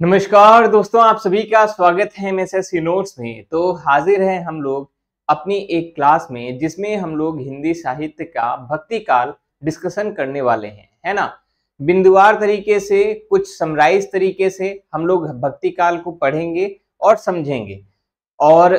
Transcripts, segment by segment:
नमस्कार दोस्तों, आप सभी का स्वागत है एस नोट्स में। तो हाजिर हैं हम लोग अपनी एक क्लास में, जिसमें हम लोग हिंदी साहित्य का भक्ति काल डिस्कशन करने वाले हैं, है ना? बिंदुवार तरीके से, कुछ समराइज तरीके से हम लोग भक्ति काल को पढ़ेंगे और समझेंगे। और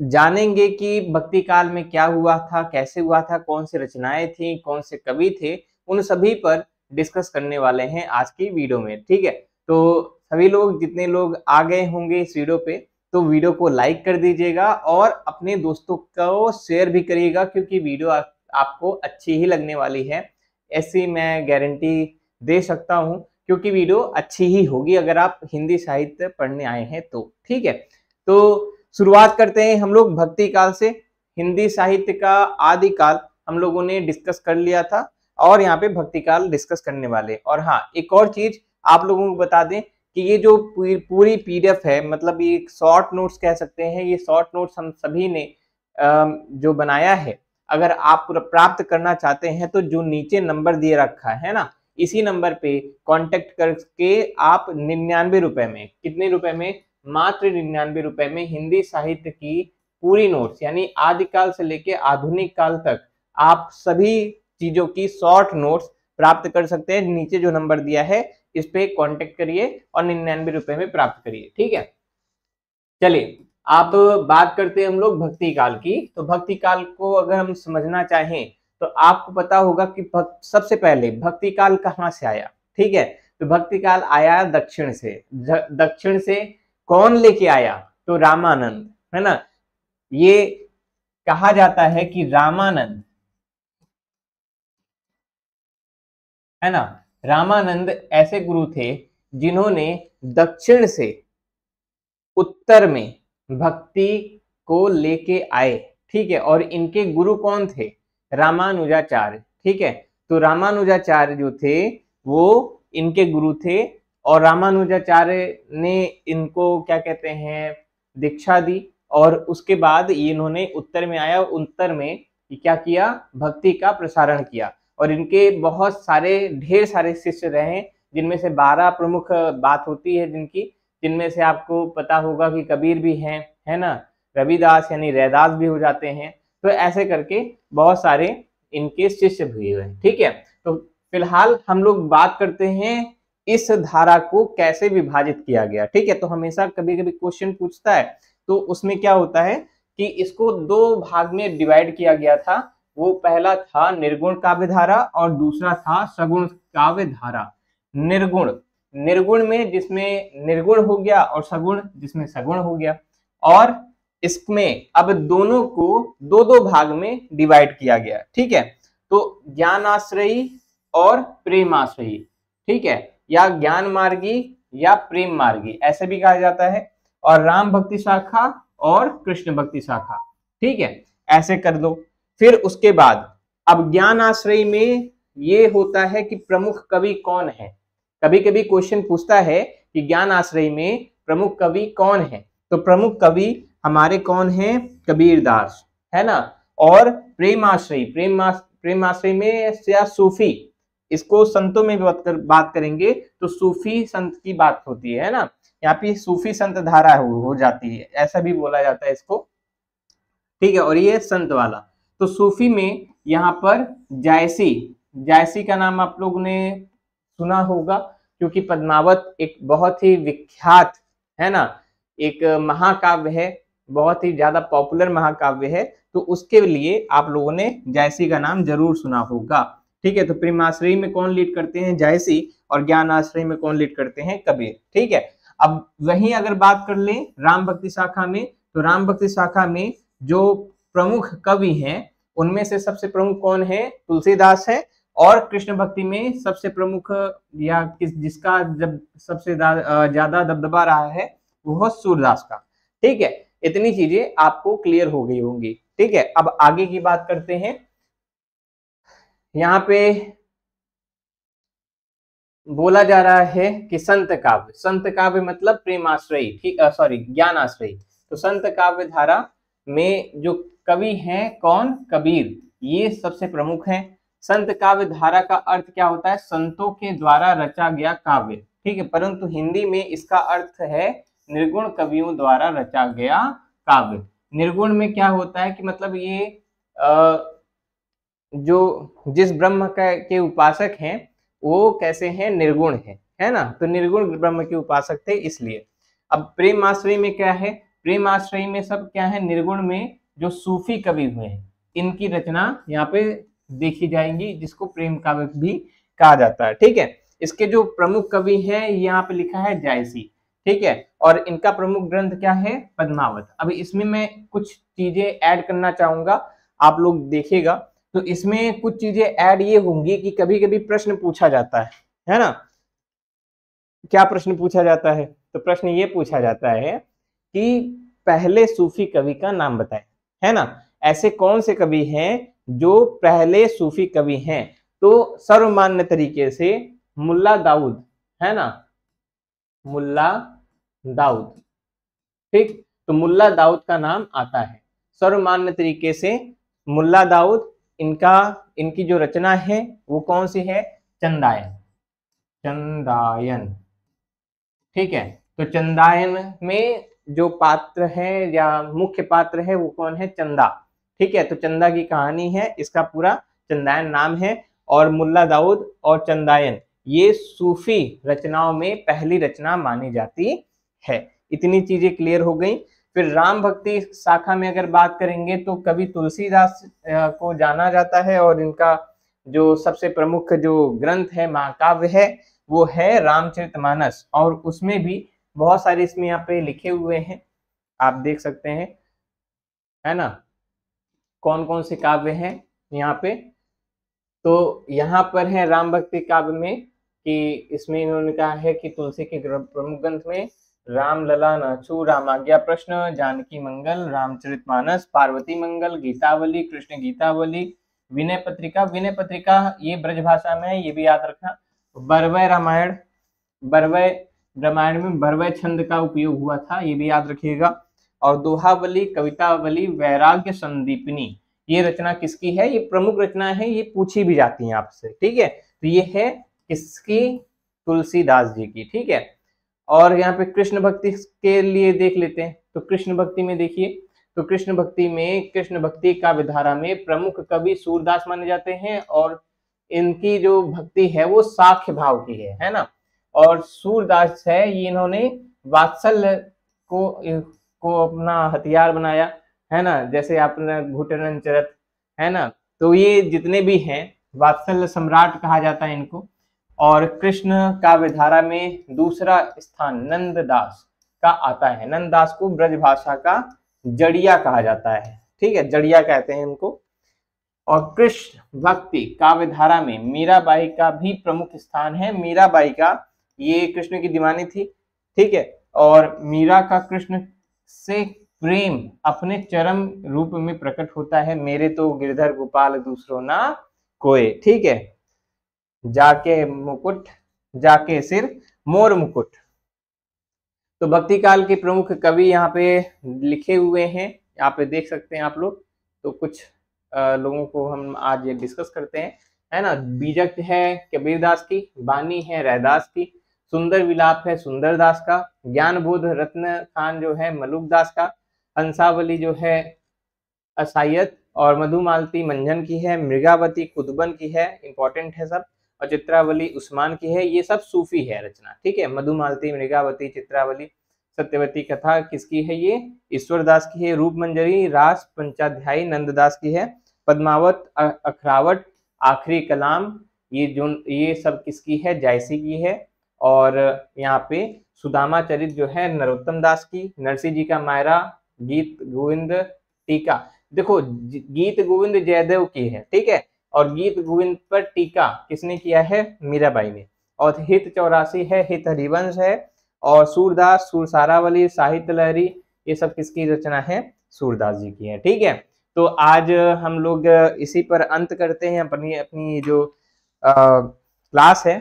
जानेंगे कि भक्ति काल में क्या हुआ था, कैसे हुआ था, कौन से रचनाएँ थी, कौन से कवि थे, उन सभी पर डिस्कस करने वाले हैं आज की वीडियो में, ठीक है? तो सभी लोग जितने लोग आ गए होंगे इस वीडियो पे तो वीडियो को लाइक कर दीजिएगा और अपने दोस्तों को शेयर भी करिएगा क्योंकि वीडियो आ, आपको अच्छी ही लगने वाली है। ऐसी मैं गारंटी दे सकता हूँ क्योंकि वीडियो अच्छी ही होगी अगर आप हिंदी साहित्य पढ़ने आए हैं तो ठीक है? तो शुरुआत करते हैं हम लोग भक्ति काल से। हिंदी साहित्य का आदि काल हम लोगों ने डिस्कस कर लिया था और यहाँ पे भक्ति काल डिस्कस करने वाले। और हाँ एक और चीज़ आप लोगों को बता दें कि ये जो पूरी पीडीएफ है मतलब ये शॉर्ट नोट्स कह सकते हैं, ये शॉर्ट नोट्स हम सभी ने जो बनाया है, अगर आप प्राप्त करना चाहते हैं तो जो नीचे नंबर दिए रखा है ना? इसी नंबर पे कांटेक्ट करके आप निन्यानवे रुपए में, कितने रुपए में? मात्र निन्यानवे रुपए में हिंदी साहित्य की पूरी नोट्स यानी आदिकाल से लेके आधुनिक काल तक आप सभी चीज़ों की शॉर्ट नोट्स प्राप्त कर सकते हैं। नीचे जो नंबर दिया है इस पे कांटेक्ट करिए और निन्यानवे रुपए में प्राप्त करिए, ठीक है? चलिए आप बात करते हैं हम लोग भक्ति काल की। तो भक्ति काल को अगर हम समझना चाहें तो आपको पता होगा कि सबसे पहले भक्ति काल कहाँ से आया, ठीक है? तो भक्ति काल आया दक्षिण से। दक्षिण से कौन लेके आया? तो रामानंद, है ना? ये कहा जाता है कि रामानंद, है ना? रामानंद ऐसे गुरु थे जिन्होंने दक्षिण से उत्तर में भक्ति को लेके आए, ठीक है? और इनके गुरु कौन थे? रामानुजाचार्य, ठीक है? तो रामानुजाचार्य जो थे, वो इनके गुरु थे और रामानुजाचार्य ने इनको क्या कहते हैं, दीक्षा दी और उसके बाद इन्होंने उत्तर में आया उत्तर में क्या किया? भक्ति का प्रसारण किया। और इनके बहुत सारे, ढेर सारे शिष्य रहे, जिनमें से बारह प्रमुख बात होती है जिनकी, जिनमें से आपको पता होगा कि कबीर भी हैं, है ना? रविदास यानी रैदास भी हो जाते हैं। तो ऐसे करके बहुत सारे इनके शिष्य भी हुए, ठीक है? तो फ़िलहाल हम लोग बात करते हैं इस धारा को कैसे विभाजित किया गया, ठीक है? तो हमेशा कभी कभी क्वेश्चन पूछता है तो उसमें क्या होता है कि इसको दो भाग में डिवाइड किया गया था। वो पहला था निर्गुण काव्य धारा और दूसरा था सगुण काव्य धारा निर्गुण निर्गुण में जिसमें निर्गुण हो गया और सगुण जिसमें सगुण हो गया। और इसमें अब दोनों को दो दो भाग में डिवाइड किया गया, ठीक है? तो ज्ञान आश्रयी और प्रेम आश्रयी ठीक है? या ज्ञान मार्गी या प्रेम मार्गी, ऐसे भी कहा जाता है। और राम भक्ति शाखा और कृष्ण भक्ति शाखा, ठीक है? ऐसे कर दो। फिर उसके बाद अब ज्ञान आश्रय में ये होता है कि प्रमुख कवि कौन है? कभी कभी क्वेश्चन पूछता है कि ज्ञान आश्रय में प्रमुख कवि कौन है? तो प्रमुख कवि हमारे कौन है? कबीर दास है ना? और प्रेमाश्रय प्रेम प्रेमाश्रय में या सूफी? इसको संतों में बात कर बात करेंगे तो सूफी संत की बात होती है ना? यहाँ पे सूफी संत धारा हो, हो जाती है ऐसा भी बोला जाता है इसको। ठीक है और ये संत वाला। तो सूफी में यहाँ पर जायसी जायसी का नाम आप लोगों ने सुना होगा, क्योंकि पद्मावत एक बहुत ही विख्यात, है ना, एक महाकाव्य है, बहुत ही ज़्यादा पॉपुलर महाकाव्य है तो उसके लिए आप लोगों ने जायसी का नाम ज़रूर सुना होगा। ठीक है तो प्रेमाश्रय में कौन लीड करते हैं? जायसी, और ज्ञान आश्रय में कौन लीड करते हैं? कबीर। ठीक है, अब वहीं अगर बात कर ले राम भक्ति शाखा में तो राम भक्ति शाखा में जो प्रमुख कवि हैं। उनमें से सबसे प्रमुख कौन है? तुलसीदास है। और कृष्ण भक्ति में सबसे प्रमुख या किस, जिसका जब सबसे ज़्यादा दबदबा रहा है, वो सूरदास का। ठीक है? इतनी चीज़ें आपको क्लियर हो गई होंगी। ठीक है? अब आगे की बात करते हैं। यहाँ पे बोला जा रहा है कि संत काव्य। संत काव्य मतलब प्रेमाश्रयी, ठीक सॉरी ज्ञान आश्रयी तो संत काव्य धारा में जो कवि हैं कौन? कबीर। ये सबसे प्रमुख हैं। संत काव्य धारा का अर्थ क्या होता है? संतों के द्वारा रचा गया काव्य। ठीक है परंतु हिंदी में इसका अर्थ है निर्गुण कवियों द्वारा रचा गया काव्य। निर्गुण में क्या होता है कि मतलब ये आ, जो जिस ब्रह्म के उपासक हैं वो कैसे हैं? निर्गुण है। है ना? तो निर्गुण ब्रह्म के उपासक थे इसलिए। अब प्रेम आश्रय में क्या है? प्रेम आश्रय में सब क्या है? निर्गुण में जो सूफी कवि हुए हैं, इनकी रचना यहाँ पे देखी जाएँगी, जिसको प्रेम काव्य भी कहा जाता है। ठीक है? इसके जो प्रमुख कवि हैं, यहाँ पे लिखा है जायसी। ठीक है? और इनका प्रमुख ग्रंथ क्या है? पद्मावत। अब इसमें मैं कुछ चीज़ें ऐड करना चाहूँगा, आप लोग देखिएगा। तो इसमें कुछ चीज़ें ऐड ये होंगी कि कभी कभी प्रश्न पूछा जाता है है ना? क्या प्रश्न पूछा जाता है? तो प्रश्न ये पूछा जाता है कि पहले सूफी कवि का नाम बताएँ, है ना? ऐसे कौन से कवि हैं जो पहले सूफी कवि हैं? तो सर्वमान्य तरीके से मुल्ला दाऊद, है ना? मुल्ला दाऊद, ठीक? तो मुल्ला दाऊद का नाम आता है। सर्वमान्य तरीके से मुल्ला दाऊद, इनका, इनकी जो रचना है, वो कौन सी है? चंदायन चंदायन, ठीक है? तो चंदायन में जो पात्र है या मुख्य पात्र है, वो कौन है? चंदा। ठीक है तो चंदा की कहानी है, इसका पूरा चंदायन नाम है, और मुल्ला दाऊद और चंदायन। ये सूफी रचनाओं में पहली रचना मानी जाती है। इतनी चीज़ें क्लियर हो गई। फिर राम भक्ति शाखा में अगर बात करेंगे तो कवि तुलसीदास को जाना जाता है, और इनका जो सबसे प्रमुख जो ग्रंथ है, महाकाव्य है, वो है रामचरितमानस। और उसमें भी बहुत सारे इसमें यहाँ पे लिखे हुए हैं। आप देख सकते हैं, है ना? कौन कौन से काव्य हैं यहाँ पे? तो यहाँ पर है राम भक्ति काव्य में कि इसमें इन्होंने कहा है कि तुलसी के प्रमुख ग्रंथ में राम लला नचू रामाज्ञा प्रश्न, जानकी मंगल, रामचरित मानस, पार्वती मंगल, गीतावली, कृष्ण गीतावली, विनय पत्रिका। विनय पत्रिका ये ब्रज भाषा में है, ये भी याद रखना। बरवय रामायण, बरवय रामायण में बरवय छंद का उपयोग हुआ था, ये भी याद रखिएगा। और दोहावली, कवितावली, वैराग्य संदीपनी, ये रचना किसकी है? ये प्रमुख रचना है, ये पूछी भी जाती है आपसे, ठीक है? तो ये है किसकी? तुलसीदास जी की, ठीक है? और यहाँ पे कृष्ण भक्ति के लिए देख लेते हैं। तो कृष्ण भक्ति में देखिए तो कृष्ण भक्ति में, कृष्ण भक्ति का विधारा में प्रमुख कवि सूरदास माने जाते हैं और इनकी जो भक्ति है वो साख्य भाव की है है ना? और सूरदास है, ये इन्होंने वात्सल्य को को अपना हथियार बनाया, है ना? जैसे आपने घुटन चरत, है ना? तो ये जितने भी हैं वात्सल्य सम्राट कहा जाता है इनको। और कृष्ण काव्यधारा में दूसरा स्थान नंददास का आता है। नंददास को ब्रज भाषा का जड़िया कहा जाता है। ठीक है, जड़िया कहते हैं इनको। और कृष्ण भक्ति काव्यधारा में मीराबाई का भी प्रमुख स्थान है। मीराबाई का ये कृष्ण की दीवानी थी, ठीक है? और मीरा का कृष्ण से प्रेम अपने चरम रूप में प्रकट होता है। मेरे तो गिरधर गोपाल दूसरों ना कोई ठीक है? जाके मुकुट, जाके सिर, मोर मुकुट। तो भक्ति काल के प्रमुख कवि यहाँ पे लिखे हुए हैं। यहाँ पे देख सकते हैं आप लोग। तो कुछ लोगों को हम आज ये डिस्कस करते हैं। है ना? बीजक है कबीरदास की, बानी है रैदास की। सुंदर विलाप है सुंदर दास का ज्ञान बोध रत्न खान जो है मलुक दास का, हंसावली जो है असायत और मधुमालती मंजन की है, मृगावती कुदबन की है इंपॉर्टेंट है सब, और चित्रावली उस्मान की है, ये सब सूफी है रचना, ठीक है? मधुमालती, मृगावती, चित्रावली, सत्यवती कथा किसकी है ये? ईश्वर दास की है रूप मंजरी रास पंचाध्यायी नंददास की है, पद्मावत अखरावट, आखिरी कलाम, ये जो, ये सब किसकी है? जायसी की है और यहाँ पे सुदामा चरित जो है नरोत्तम दास की नरसिंह जी का मायरा गीत गोविंद टीका। देखो गीत गोविंद जयदेव की है ठीक है? और गीत गोविंद पर टीका किसने किया है? मीराबाई ने। और हित चौरासी है हित हरिवंश है और सूरदास सूरसारावली साहित्य लहरी ये सब किसकी रचना है? सूरदास जी की है ठीक है? तो आज हम लोग इसी पर अंत करते हैं अपनी अपनी जो आ, क्लास है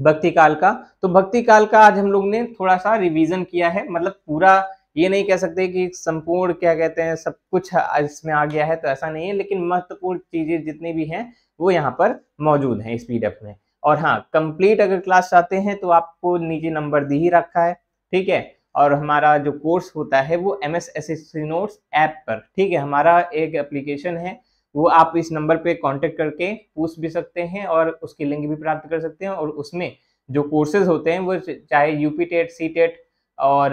भक्ति काल का। तो भक्ति काल का आज हम लोग ने थोड़ा सा रिवीजन किया है। मतलब पूरा ये नहीं कह सकते कि संपूर्ण क्या कहते हैं, सब कुछ इसमें आ गया है तो ऐसा नहीं है, लेकिन महत्वपूर्ण चीज़ें जितनी भी हैं, वो यहाँ पर मौजूद हैं इस पीडीएफ में। और हाँ कंप्लीट अगर क्लास चाहते हैं तो आपको नीचे नंबर दे ही रखा है, ठीक है? और हमारा जो कोर्स होता है वो M S S S C notes app पर, ठीक है? हमारा एक एप्लीकेशन है वो आप इस नंबर पे कांटेक्ट करके पूछ भी सकते हैं और उसकी लिंक भी प्राप्त कर सकते हैं और उसमें जो कोर्सेज होते हैं वो चाहे यूपी टेट सी टेट और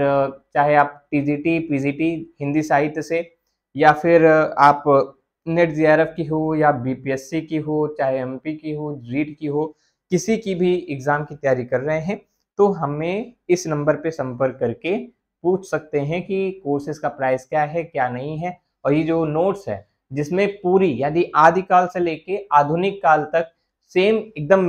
चाहे आप टीजीटी पीजीटी हिंदी साहित्य से या फिर आप नेट जी की हो या बीपीएससी की हो, चाहे एमपी की हो रीट की हो, किसी की भी एग्ज़ाम की तैयारी कर रहे हैं तो हमें इस नंबर पे संपर्क करके पूछ सकते हैं कि कोर्सेज का प्राइस क्या है, क्या नहीं है और ये जो नोट्स है जिसमें पूरी यदि आदिकाल से लेके आधुनिक काल तक सेम एकदम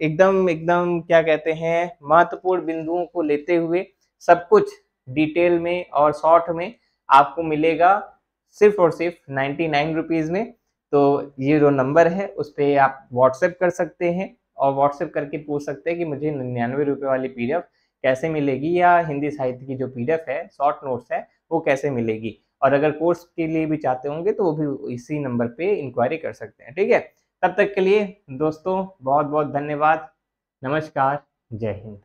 एकदम एकदम क्या कहते हैं, महत्वपूर्ण बिंदुओं को लेते हुए सब कुछ डिटेल में और शॉर्ट में आपको मिलेगा सिर्फ़ और सिर्फ़ नाइन्टी नाइन रुपीज़ में। तो ये जो नंबर है, उस पर आप व्हाट्सएप कर सकते हैं और व्हाट्सएप करके पूछ सकते हैं कि मुझे निन्यानवे रुपये वाली पीडीएफ कैसे मिलेगी या हिंदी साहित्य की जो पीडीएफ है शॉर्ट नोट्स है, वो कैसे मिलेगी। और अगर कोर्स के लिए भी चाहते होंगे तो वो भी इसी नंबर पे इंक्वायरी कर सकते हैं, ठीक है? तब तक के लिए दोस्तों बहुत बहुत धन्यवाद। नमस्कार, जय हिंद।